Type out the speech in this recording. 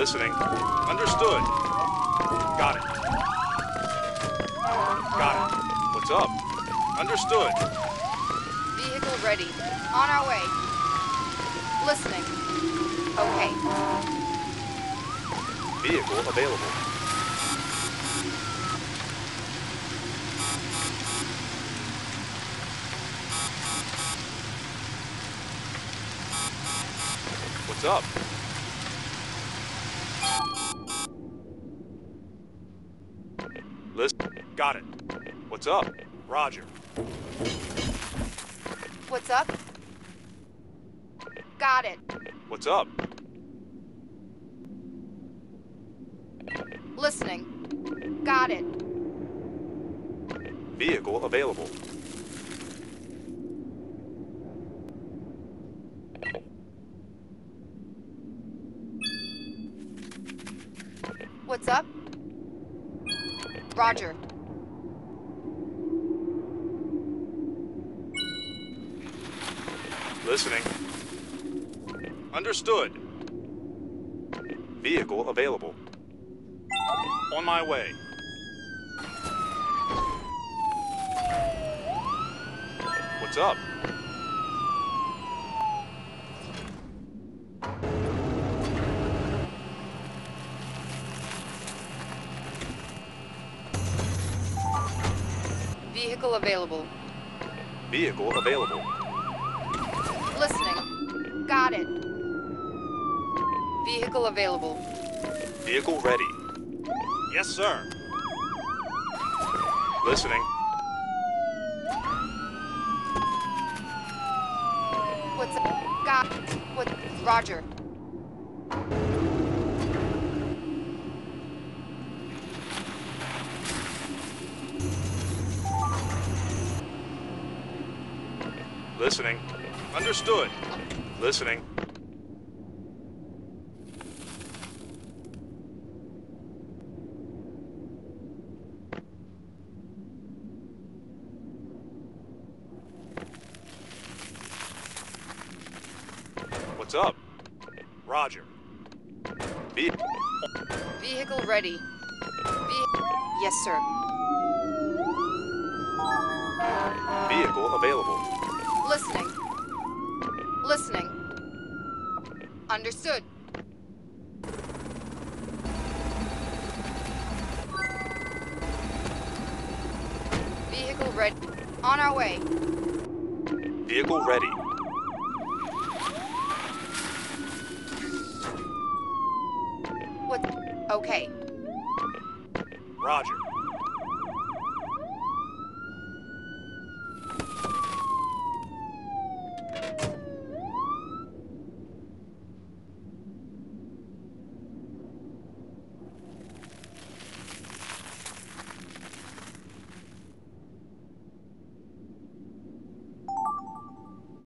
Listening. Understood. Got it. Got it. What's up? Understood. Vehicle ready. On our way. Listening. Okay. Vehicle available. What's up? Listen. Got it. What's up? Roger. What's up? Got it. What's up? Listening. Got it. Vehicle available. What's up? Roger. Listening. Understood. Vehicle available. On my way. What's up? Vehicle available. Vehicle available. Listening. Got it. Vehicle available. Vehicle ready. Yes, sir. Listening. What's up? Got what? Roger. Listening. Understood. Listening. What's up? Roger. Ve- Vehicle ready. Ve yes, sir. vehicle available. Listening. Listening. Understood. Vehicle ready. On our way. Vehicle ready. What? Okay. Roger.